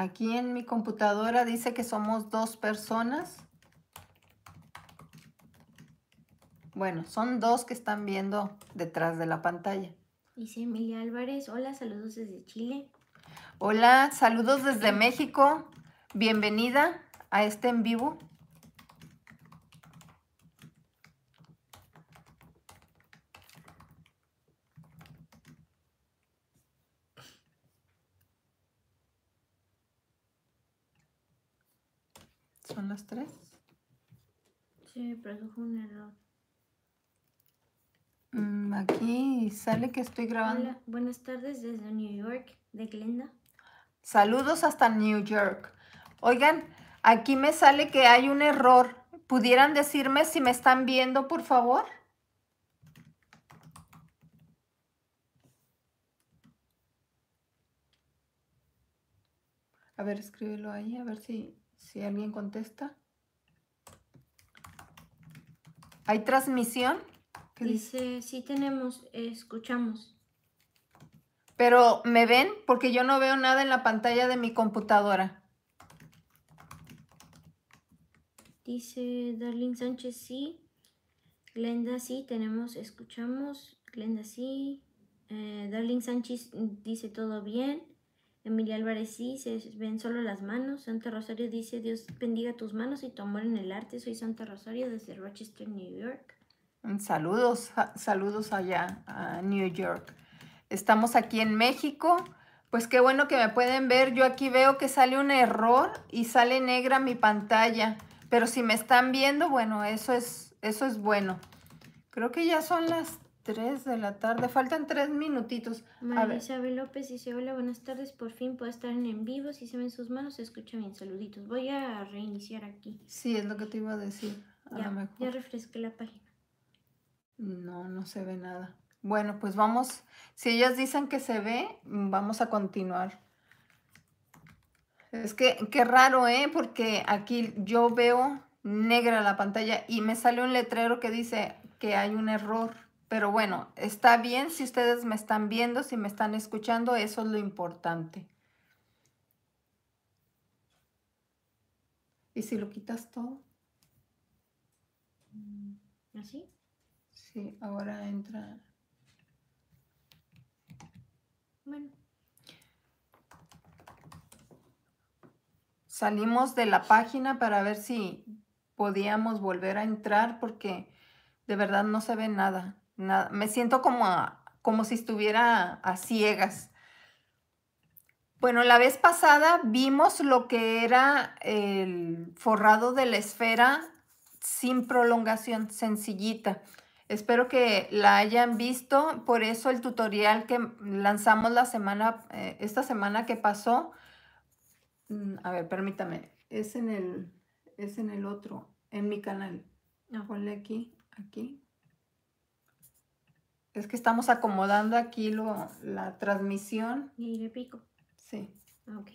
Aquí en mi computadora dice que somos dos personas. Bueno, son dos que están viendo detrás de la pantalla. Dice Emilia Álvarez, hola, saludos desde Chile. Hola, saludos desde México. Bienvenida a este en vivo. ¿Son las tres? Se produjo un error. Mm, aquí sale que estoy grabando. Hola, buenas tardes desde New York, de Glenda. Saludos hasta New York. Oigan, aquí me sale que hay un error. ¿Pudieran decirme si me están viendo, por favor? A ver, escríbelo ahí, a ver si, si alguien contesta. ¿Hay transmisión? ¿Qué Dice, sí tenemos, escuchamos. Pero, ¿me ven? Porque yo no veo nada en la pantalla de mi computadora. Dice Darlene Sánchez, sí. Glenda, sí, tenemos, escuchamos. Glenda, sí. Eh, Darlene Sánchez dice todo bien. Emilia Álvarez, sí, se ven solo las manos. Santa Rosario dice, Dios bendiga tus manos y tu amor en el arte. Soy Santa Rosario desde Rochester, New York. Saludos, saludos allá a New York. Estamos aquí en México. Pues qué bueno que me pueden ver. Yo aquí veo que sale un error y sale negra mi pantalla. Pero si me están viendo, bueno, eso es, eso es bueno. Creo que ya son las 3 de la tarde. Faltan 3 minutitos. María Isabel López dice, hola, buenas tardes. Por fin puedo estar en, en vivo. Si se ven sus manos, se escucha bien. Saluditos. Voy a reiniciar aquí. sí, es lo que te iba a decir. A Ya, lo mejor. ya refresqué la página. No, no se ve nada. Bueno, pues vamos, si ellas dicen que se ve, vamos a continuar. Es que, qué raro, ¿eh? Porque aquí yo veo negra la pantalla y me sale un letrero que dice que hay un error. Pero bueno, está bien si ustedes me están viendo, si me están escuchando, eso es lo importante. ¿Y si lo quitas todo? ¿Así? Sí, ahora entra. Bueno. Salimos de la página para ver si podíamos volver a entrar porque de verdad no se ve nada. Nada. Me siento como, a- como si estuviera a ciegas. Bueno, la vez pasada vimos lo que era el forrado de la esfera sin prolongación, sencillita. Espero que la hayan visto, por eso el tutorial que lanzamos la semana, eh, esta semana que pasó, Mm, A ver, permítame. Es en el, es en el otro, en mi canal. Ponle aquí, aquí. Es que estamos acomodando aquí lo, la transmisión. Y le pico. Sí. Ah, ok.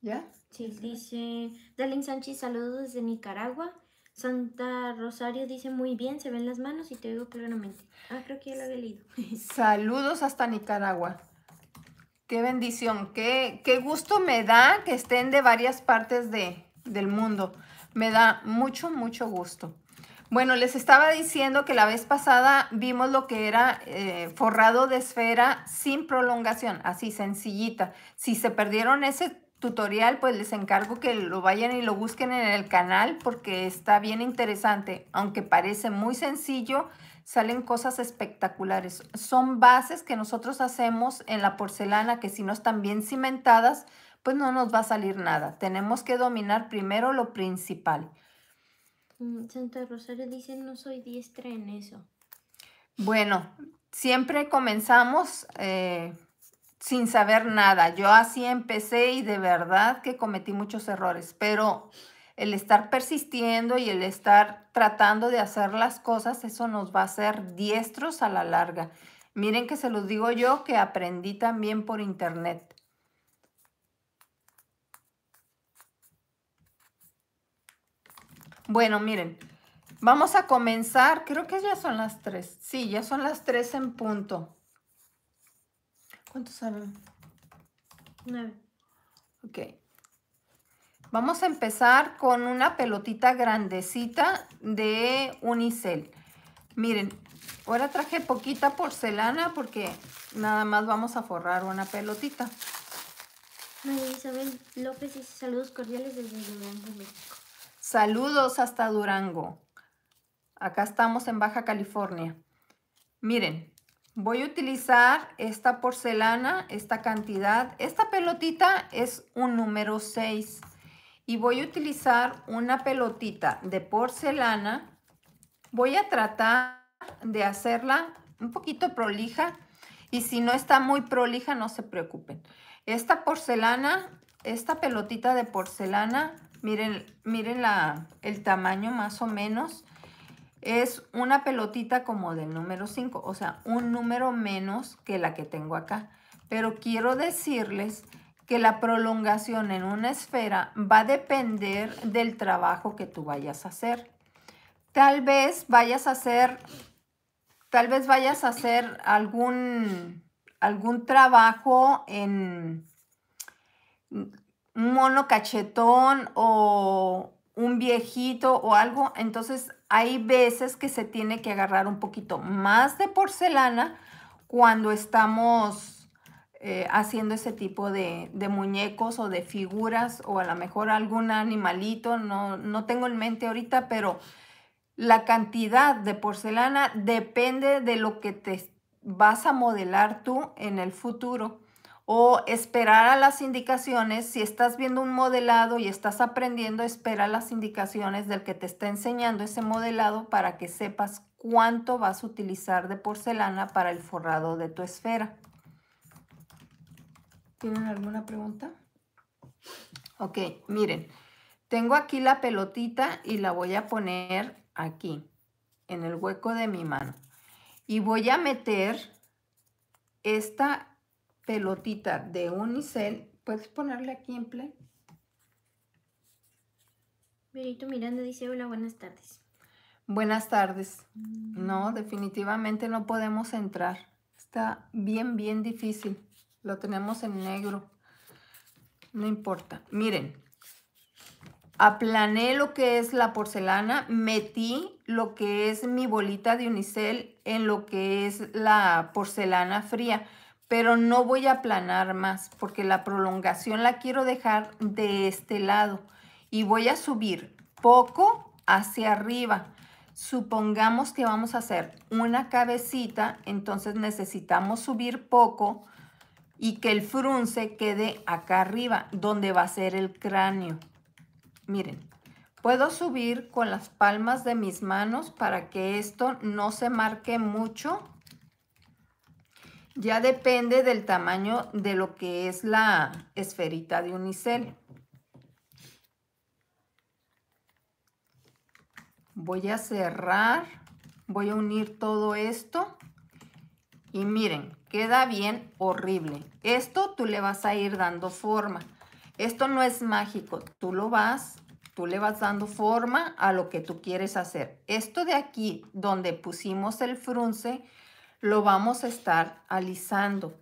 ¿Ya? Sí, dice Darlene Sánchez, saludos desde Nicaragua. Santa Rosario dice muy bien, se ven las manos y te oigo claramente. Ah, creo que ya lo había leído. Saludos hasta Nicaragua. Qué bendición, qué, qué gusto me da que estén de varias partes de, del mundo. Me da mucho, mucho gusto. Bueno, les estaba diciendo que la vez pasada vimos lo que era eh, forrado de esfera sin prolongación, así sencillita. Si se perdieron ese tutorial, pues les encargo que lo vayan y lo busquen en el canal porque está bien interesante. Aunque parece muy sencillo, salen cosas espectaculares. Son bases que nosotros hacemos en la porcelana que si no están bien cimentadas, pues no nos va a salir nada. Tenemos que dominar primero lo principal. Mm, Santa Rosario dice no soy diestra en eso. Bueno, siempre comenzamos eh, sin saber nada. Yo así empecé y de verdad que cometí muchos errores, pero el estar persistiendo y el estar tratando de hacer las cosas, eso nos va a hacer diestros a la larga. Miren que se los digo yo que aprendí también por internet. Bueno, miren, vamos a comenzar. Creo que ya son las tres. Sí, ya son las tres en punto. ¿Cuántos saben? Nueve. Ok. Vamos a empezar con una pelotita grandecita de unicel. Miren, ahora traje poquita porcelana porque nada más vamos a forrar una pelotita. María Isabel López dice saludos cordiales desde Durango, México. Saludos hasta Durango. Acá estamos en Baja California. Miren, voy a utilizar esta porcelana, esta cantidad. Esta pelotita es un número 6. Y voy a utilizar una pelotita de porcelana. Voy a tratar de hacerla un poquito prolija. Y si no está muy prolija, no se preocupen. Esta porcelana, esta pelotita de porcelana, miren, miren la, el tamaño más o menos es una pelotita como del número 5, o sea, un número menos que la que tengo acá. Pero quiero decirles que la prolongación en una esfera va a depender del trabajo que tú vayas a hacer. Tal vez vayas a hacer, tal vez vayas a hacer algún, algún trabajo en un mono cachetón o un viejito o algo, entonces hay veces que se tiene que agarrar un poquito más de porcelana cuando estamos eh, haciendo ese tipo de, muñecos o de figuras o a lo mejor algún animalito, no, no tengo en mente ahorita, pero la cantidad de porcelana depende de lo que te vas a modelar tú en el futuro o esperar a las indicaciones. Si estás viendo un modelado y estás aprendiendo, espera las indicaciones del que te está enseñando ese modelado para que sepas cuánto vas a utilizar de porcelana para el forrado de tu esfera. ¿Tienen alguna pregunta? Ok, miren, tengo aquí la pelotita y la voy a poner aquí, en el hueco de mi mano. Y voy a meter esta pelotita de unicel. ¿Puedes ponerle aquí en play? Berito Miranda dice, hola, buenas tardes. Buenas tardes. No, mm. definitivamente no podemos entrar. Está bien, bien difícil. Lo tenemos en negro. No importa. Miren, aplané lo que es la porcelana, metí lo que es mi bolita de unicel en lo que es la porcelana fría pero no voy a aplanar más porque la prolongación la quiero dejar de este lado y voy a subir poco hacia arriba. Supongamos que vamos a hacer una cabecita, entonces necesitamos subir poco y que el frunce quede acá arriba, donde va a ser el cráneo. Miren, puedo subir con las palmas de mis manos para que esto no se marque mucho ya depende del tamaño de lo que es la esferita de unicel. Voy a cerrar, voy a unir todo esto y miren, queda bien horrible. Esto tú le vas a ir dando forma. Esto no es mágico, tú lo vas, tú le vas dando forma a lo que tú quieres hacer. Esto de aquí donde pusimos el frunce, lo vamos a estar alisando.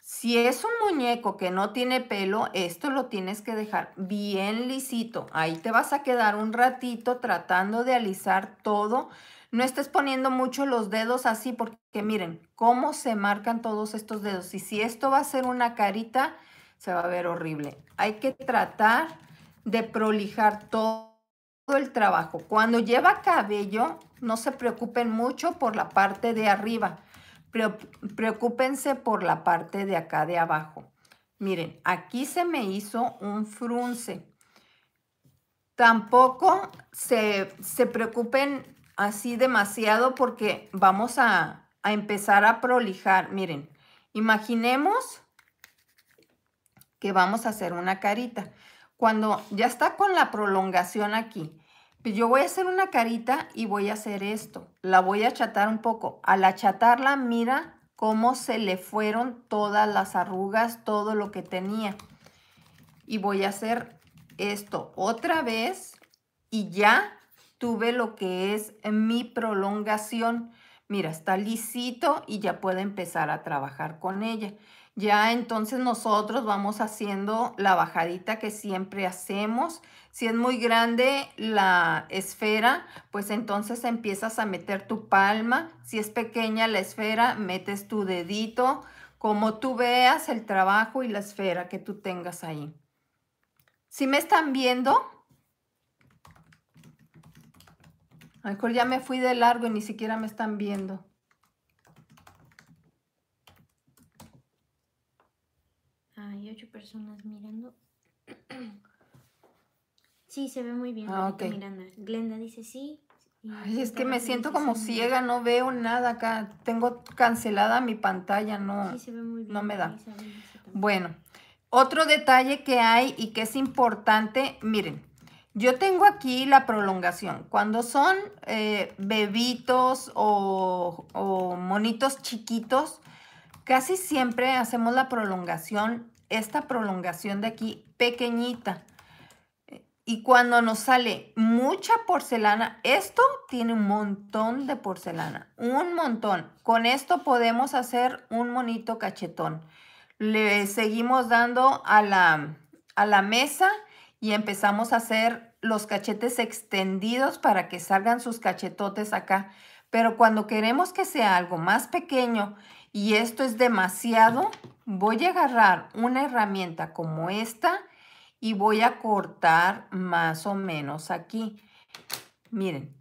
Si es un muñeco que no tiene pelo, esto lo tienes que dejar bien lisito. Ahí te vas a quedar un ratito tratando de alisar todo. No estés poniendo mucho los dedos así porque miren cómo se marcan todos estos dedos. Y si esto va a ser una carita, se va a ver horrible. Hay que tratar de prolijar todo el trabajo. Cuando lleva cabello, no se preocupen mucho por la parte de arriba. Preocúpense por la parte de acá de abajo. Miren, aquí se me hizo un frunce. Tampoco se, se preocupen así demasiado porque vamos a, a empezar a prolijar. Miren, imaginemos que vamos a hacer una carita. Cuando ya está con la prolongación aquí, yo voy a hacer una carita y voy a hacer esto. La voy a achatar un poco. Al achatarla, mira cómo se le fueron todas las arrugas, todo lo que tenía. Y voy a hacer esto otra vez y ya tuve lo que es mi prolongación. Mira, está lisito y ya puedo empezar a trabajar con ella. Ya entonces nosotros vamos haciendo la bajadita que siempre hacemos. Si es muy grande la esfera, pues entonces empiezas a meter tu palma. Si es pequeña la esfera, metes tu dedito, como tú veas el trabajo y la esfera que tú tengas ahí. Si me están viendo, a lo mejor ya me fui de largo y ni siquiera me están viendo. Hay ocho personas mirando. Sí, se ve muy bien. Ah. Miranda. Glenda dice sí. Ay, es que me siento como ciega, no veo nada acá. Tengo cancelada mi pantalla, no. Sí, se ve muy bien. no me da. Bueno, otro detalle que hay y que es importante, miren, yo tengo aquí la prolongación. Cuando son eh, bebitos o, o monitos chiquitos, casi siempre hacemos la prolongación, esta prolongación de aquí pequeñita. Y cuando nos sale mucha porcelana, esto tiene un montón de porcelana, un montón. Con esto podemos hacer un monito cachetón. Le seguimos dando a la, a la mesa y empezamos a hacer los cachetes extendidos para que salgan sus cachetotes acá. Pero cuando queremos que sea algo más pequeño y esto es demasiado, voy a agarrar una herramienta como esta y voy a cortar más o menos aquí. Miren,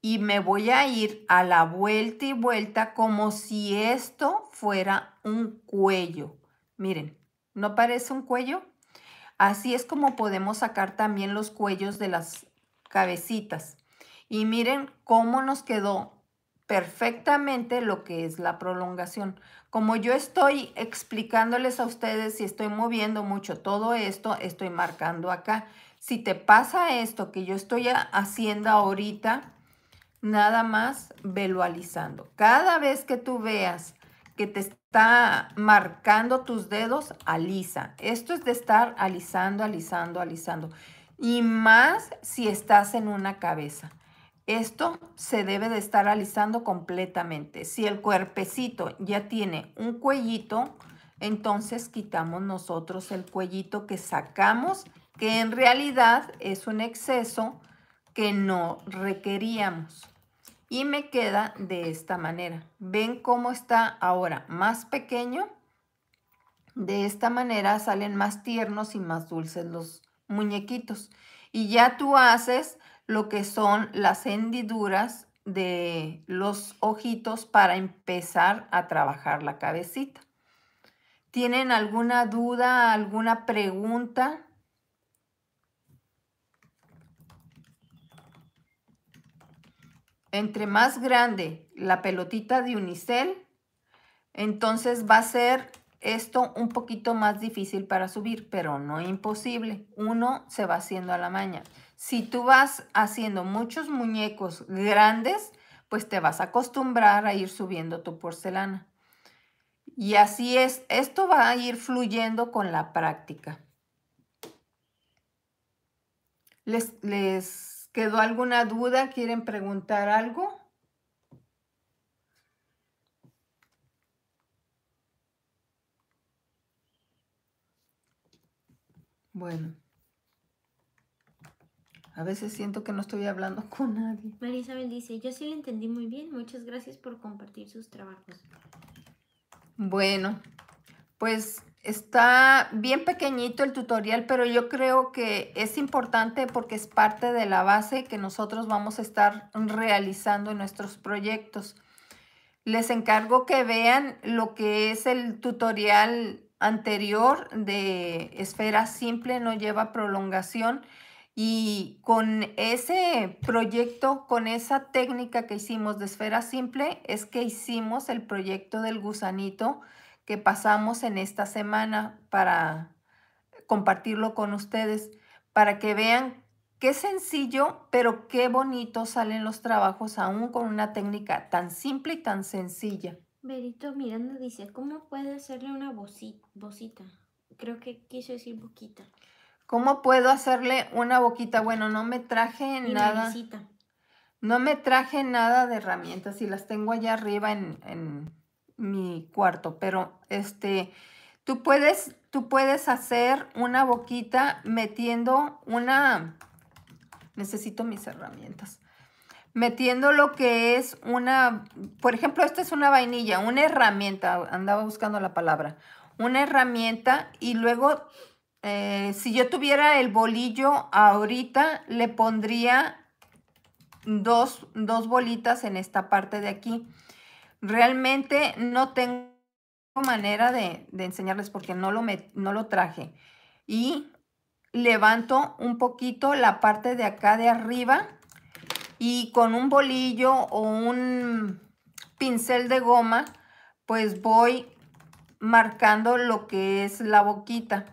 y me voy a ir a la vuelta y vuelta como si esto fuera un cuello. Miren, ¿no parece un cuello? Así es como podemos sacar también los cuellos de las cabecitas. Y miren cómo nos quedó perfectamente lo que es la prolongación. Como yo estoy explicándoles a ustedes y estoy moviendo mucho todo esto, estoy marcando acá. Si te pasa esto que yo estoy ha- haciendo ahorita, nada más velo alisando. Cada vez que tú veas que te está marcando tus dedos, alisa. Esto es de estar alisando, alisando, alisando. Y más si estás en una cabeza. Esto se debe de estar alisando completamente. Si el cuerpecito ya tiene un cuellito, entonces quitamos nosotros el cuellito que sacamos, que en realidad es un exceso que no requeríamos. Y me queda de esta manera. ¿Ven cómo está ahora más pequeño? De esta manera salen más tiernos y más dulces los muñequitos. Y ya tú haces lo que son las hendiduras de los ojitos para empezar a trabajar la cabecita. ¿Tienen alguna duda, alguna pregunta? Entre más grande la pelotita de unicel, entonces va a ser esto un poquito más difícil para subir, pero no imposible. Uno se va haciendo a la maña. Si tú vas haciendo muchos muñecos grandes, pues te vas a acostumbrar a ir subiendo tu porcelana. Y así es, esto va a ir fluyendo con la práctica. ¿Les, quedó alguna duda? ¿Quieren preguntar algo? Bueno. A veces siento que no estoy hablando con nadie. María Isabel dice, yo sí le entendí muy bien. Muchas gracias por compartir sus trabajos. Bueno, pues está bien pequeñito el tutorial, pero yo creo que es importante porque es parte de la base que nosotros vamos a estar realizando en nuestros proyectos. Les encargo que vean lo que es el tutorial anterior de esfera simple, no lleva prolongación. Y con ese proyecto, con esa técnica que hicimos de esfera simple, es que hicimos el proyecto del gusanito que pasamos en esta semana para compartirlo con ustedes, para que vean qué sencillo, pero qué bonito salen los trabajos aún con una técnica tan simple y tan sencilla. Berito Miranda dice, ¿cómo puede hacerle una boci- bocita? Creo que quiso decir boquita. ¿Cómo puedo hacerle una boquita? Bueno, no me traje Mi nada. naricita. No me traje nada de herramientas y las tengo allá arriba en, en mi cuarto, pero este, tú puedes, tú puedes hacer una boquita metiendo una, necesito mis herramientas, metiendo lo que es una, por ejemplo, esta es una vainilla, una herramienta, andaba buscando la palabra, una herramienta y luego eh, si yo tuviera el bolillo ahorita, le pondría dos, bolitas en esta parte de aquí. Realmente no tengo manera de, enseñarles porque no lo, no lo traje. Y levanto un poquito la parte de acá de arriba y con un bolillo o un pincel de goma, pues voy marcando lo que es la boquita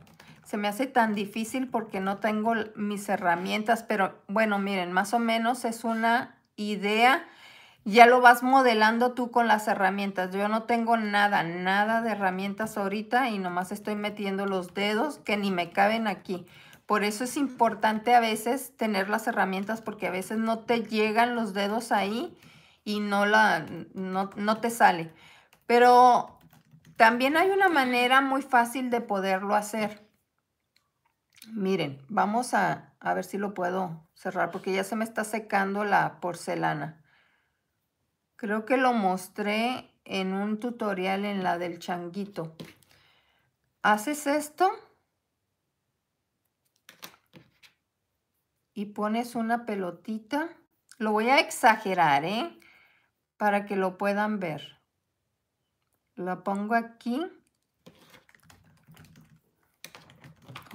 se me hace tan difícil porque no tengo mis herramientas, pero bueno, miren, más o menos es una idea. Ya lo vas modelando tú con las herramientas. Yo no tengo nada, nada de herramientas ahorita y nomás estoy metiendo los dedos que ni me caben aquí. Por eso es importante a veces tener las herramientas porque a veces no te llegan los dedos ahí y no, la, no, no te sale. Pero también hay una manera muy fácil de poderlo hacer. Miren, vamos a, ver si lo puedo cerrar porque ya se me está secando la porcelana. Creo que lo mostré en un tutorial en la del changuito. Haces esto y pones una pelotita. Lo voy a exagerar, ¿eh? Para que lo puedan ver. La pongo aquí.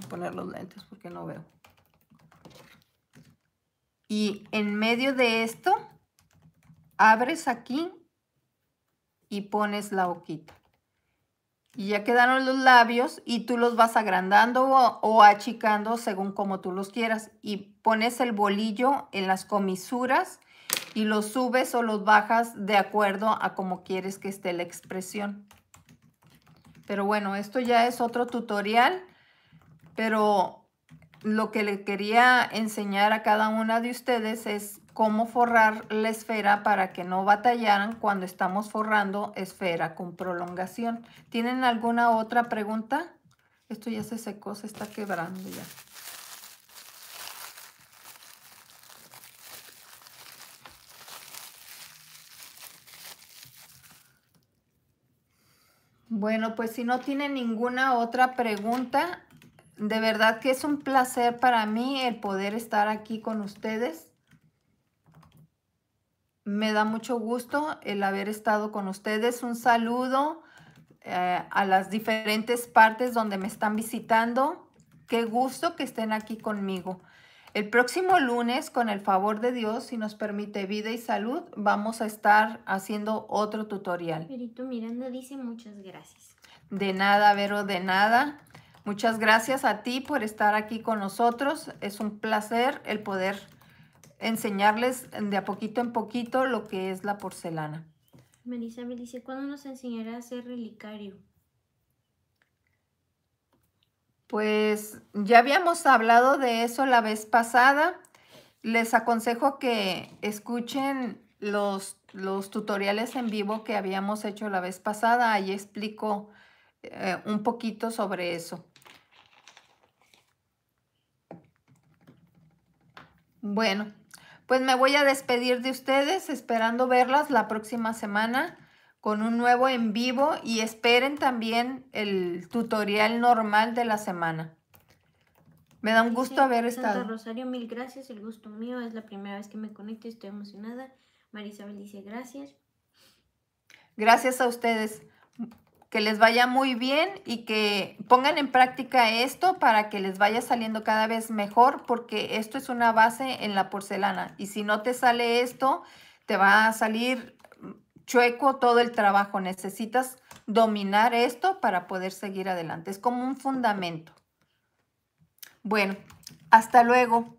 Poner los lentes porque no veo. Y en medio de esto, abres aquí y pones la boquita. Y ya quedaron los labios y tú los vas agrandando o, achicando según como tú los quieras. Y pones el bolillo en las comisuras y los subes o los bajas de acuerdo a como quieres que esté la expresión. Pero bueno, esto ya es otro tutorial pero lo que le quería enseñar a cada una de ustedes es cómo forrar la esfera para que no batallaran cuando estamos forrando esfera con prolongación. ¿Tienen alguna otra pregunta? Esto ya se secó, se está quebrando ya. Bueno, pues si no tienen ninguna otra pregunta, de verdad que es un placer para mí el poder estar aquí con ustedes. Me da mucho gusto el haber estado con ustedes. Un saludo eh, a las diferentes partes donde me están visitando. Qué gusto que estén aquí conmigo. El próximo lunes, con el favor de Dios, si nos permite vida y salud, vamos a estar haciendo otro tutorial. Perito Miranda dice muchas gracias. De nada, Vero, de nada. Muchas gracias a ti por estar aquí con nosotros. Es un placer el poder enseñarles de a poquito en poquito lo que es la porcelana. Melissa me dice, ¿cuándo nos enseñará a hacer relicario? Pues ya habíamos hablado de eso la vez pasada. Les aconsejo que escuchen los, los tutoriales en vivo que habíamos hecho la vez pasada. Ahí explico eh, un poquito sobre eso. Bueno, pues me voy a despedir de ustedes esperando verlas la próxima semana con un nuevo en vivo y esperen también el tutorial normal de la semana. Me da un gusto haber estado. Rosario, mil gracias, el gusto mío, es la primera vez que me conecto, estoy emocionada. Marisabel dice gracias. Gracias a ustedes que les vaya muy bien y que pongan en práctica esto para que les vaya saliendo cada vez mejor porque esto es una base en la porcelana y si no te sale esto te va a salir chueco todo el trabajo. Necesitas dominar esto para poder seguir adelante. Es como un fundamento. Bueno, hasta luego.